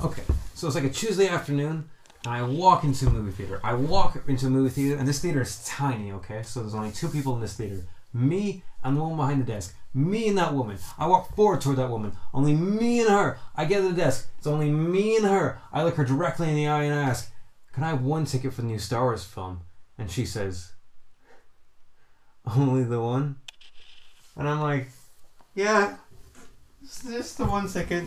Okay, so it's like a Tuesday afternoon, and I walk into a movie theater. I walk into a movie theater, and this theater is tiny, okay? So there's only two people in this theater me and the woman behind the desk. Me and that woman. I walk forward toward that woman. Only me and her. I get to the desk. It's only me and her. I look her directly in the eye and ask, Can I have one ticket for the new Star Wars film? And she says, Only the one? And I'm like, Yeah, it's just the one ticket.